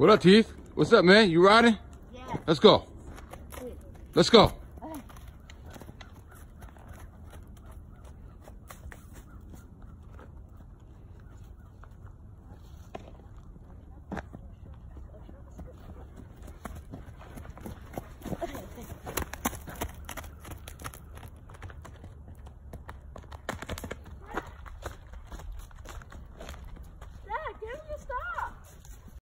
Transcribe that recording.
What up, Teeth? What's up, man? You riding? Yeah. Let's go. Let's go.